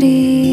beauty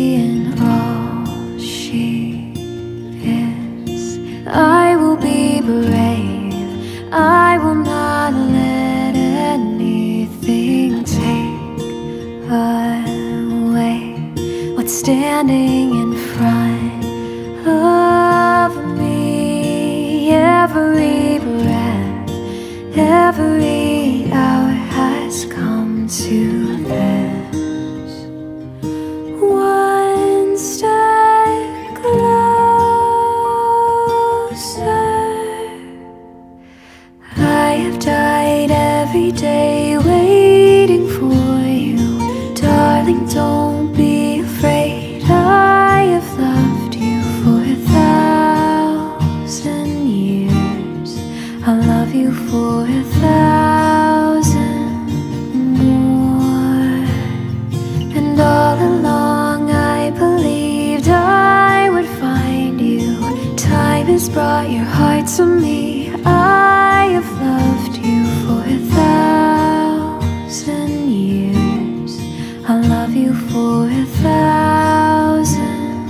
has brought your heart to me. I have loved you for a thousand years. I'll love you for a thousand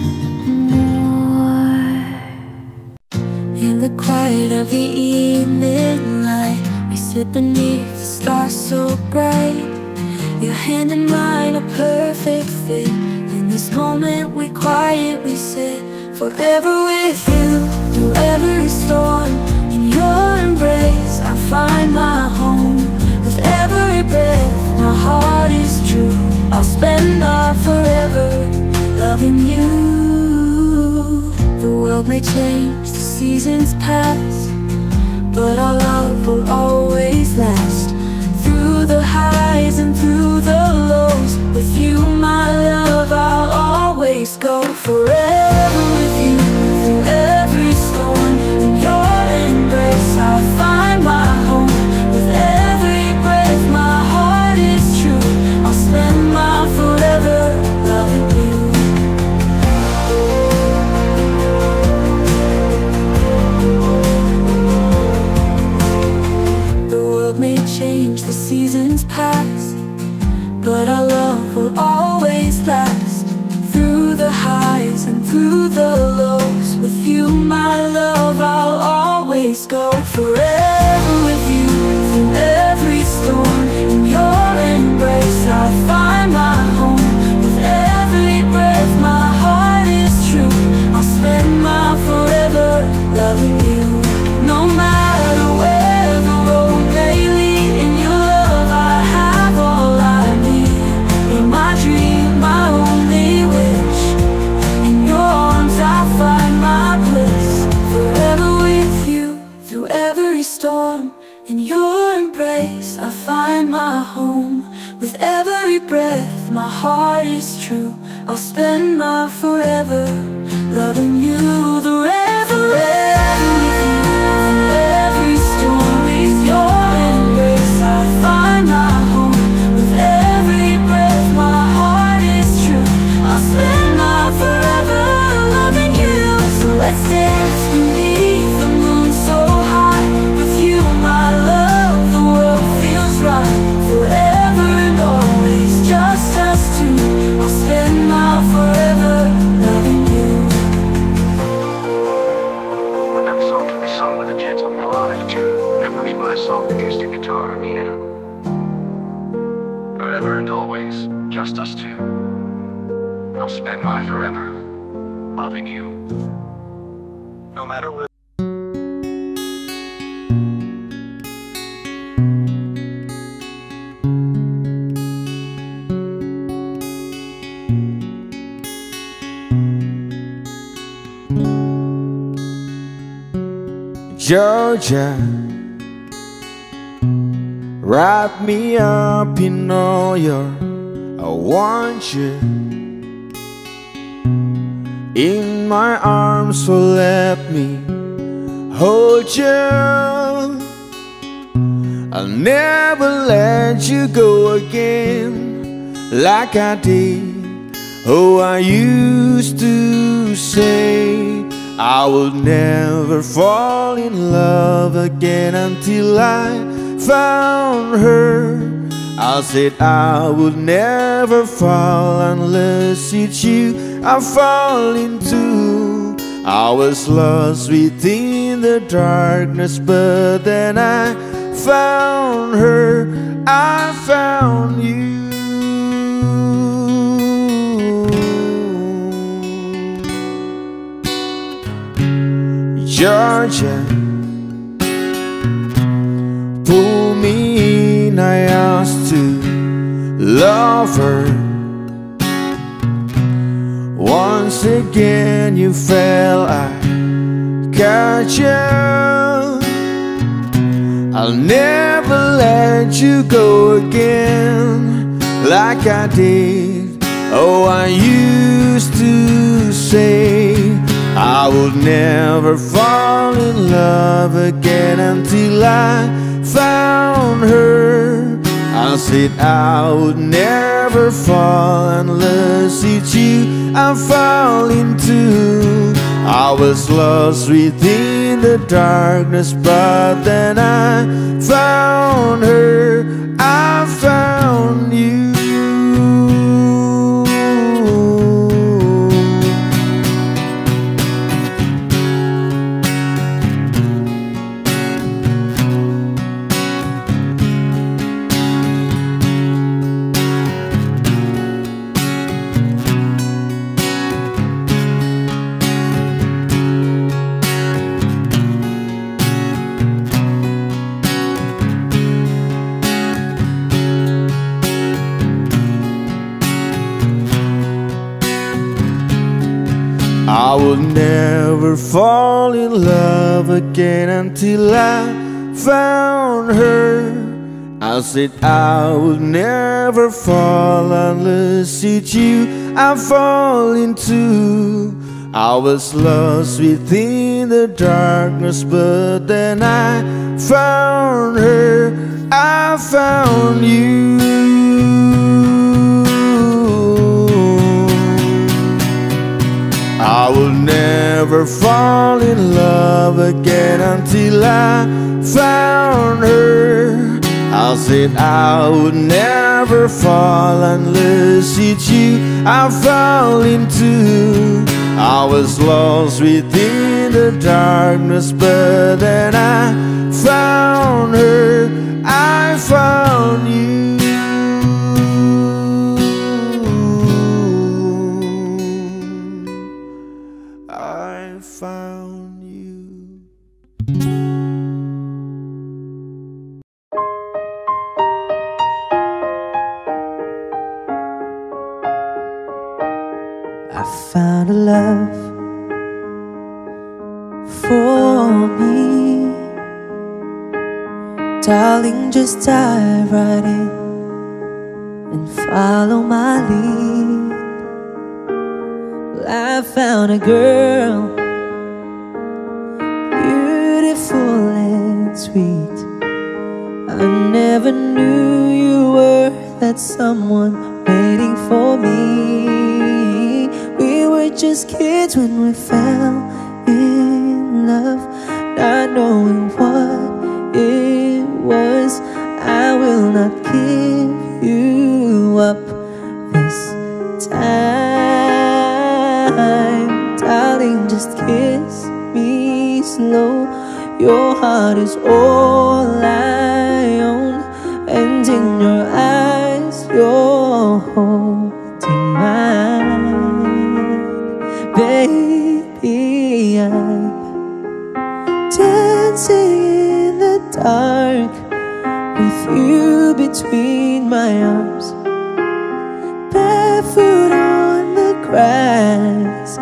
more. In the quiet of the evening light, we sit beneath the stars so bright. Your hand in mine, a perfect fit. In this moment, we quietly sit forever with you through every storm. In your embrace, I find my home. With every breath, my heart is true. I'll spend our forever loving you. The world may change, the seasons pass, but our love will always last. No matter where the road may lead, in your love I have all I need. You're my dream, my only wish. In your arms I find my bliss. Forever with you through every storm. In your embrace I find my home. With every breath, my heart is true. I'll spend my Georgia, wrap me up in all your I want you in my arms, so let me hold you. I'll never let you go again like I did. Oh, I used to say. I will never fall in love again until I found her. I said I would never fall unless it's you I fall into. I was lost within the darkness, but then I found her. I found you. Georgia. Pull me in, I asked to love her. Once again you fell, I got you I'll never let you go again Like I did. Oh, I used to say I would never fall in love again until I found her. I said I would never fall unless it's you I fall into. I was lost within the darkness, but then I found her. Will never fall in love again until I found her. I said I would never fall unless it's you I fall into. I was lost within the darkness, but then I found her. I found you. Never fall in love again until I found her. I said I would never fall unless it's you I fall into. I was lost within the darkness, but then I found her. For me. Darling, just dive right in and follow my lead. Well, I found a girl, beautiful and sweet. I never knew you were that someone waiting for me. We were just kids when we fell in love, not knowing what it was. I will not give you up this time, darling. Just kiss me slow. Your heart is all I own, and in your eyes, you're holding mine. baby, dancing in the dark with you between my arms, barefoot on the grass,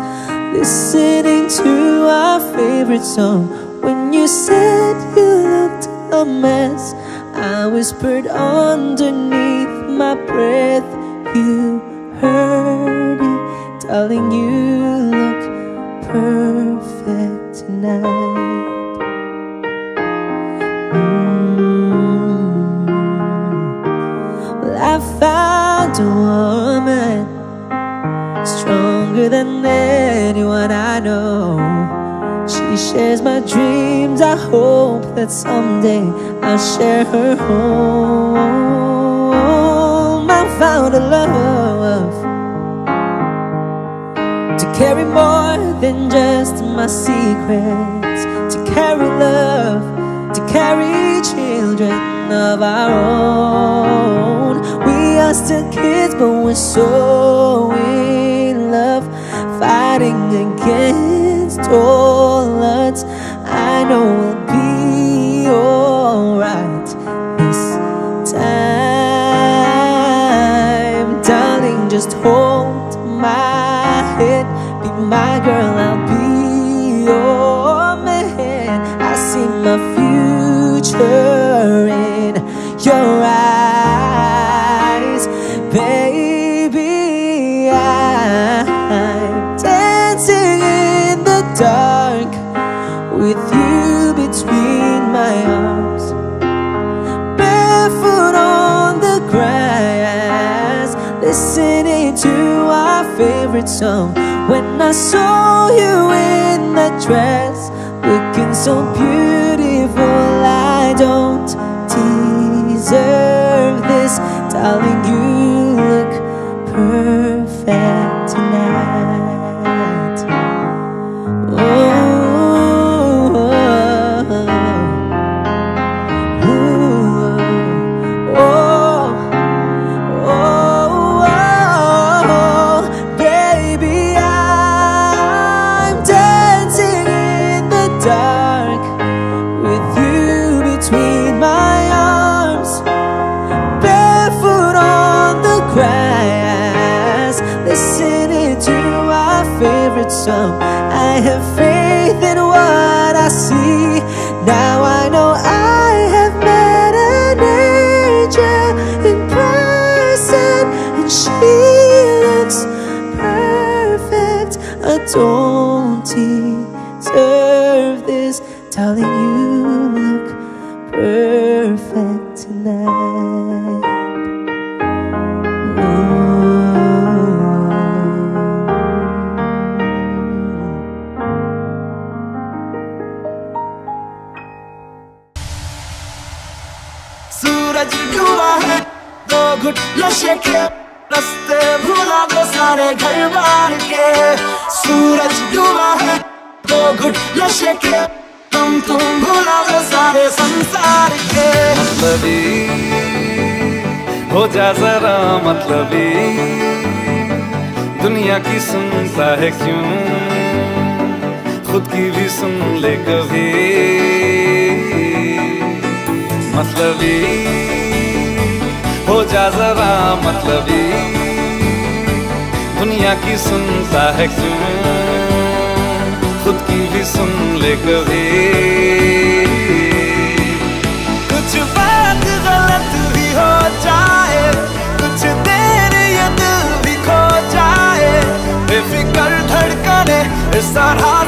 listening to our favorite song. When you said you looked a mess, I whispered underneath my breath, You heard it, darling. You look perfect tonight. Anyone I know. She shares my dreams. I hope that someday I'll share her home. I found a love to carry more than just my secrets, to carry love, to carry children of our own. We are still kids, but we're so in love, fighting against all odds. I know we'll be alright this time, darling. Just hold my head, be my girl, listening to our favorite song. When I saw you in that dress, looking so beautiful, I don't deserve this, darling. You look perfect tonight. I have faith in what I see. Now I know I have met an angel in person, and she looks perfect. I don't deserve this, darling. You सूरज डूबा है, दो घुट नशे के रास्ते भूला दो सारे घर बार के। सूरज डूबा है, दो घुट नशे के तुम तुम भूला दो सारे संसार के। मतलबी, हो जा जरा मतलबी, दुनिया की सुनता है क्यों? खुद की भी सुन ले कभी। मतलबी। हो जा जरा मतलबी। दुनिया की सुनता है क्यों? खुद की भी सुन ले कभी। कुछ बात गलत भी हो जाए, कुछ देर ये दिल भी खो जाए। बेफिक्र धड़कने इस तरह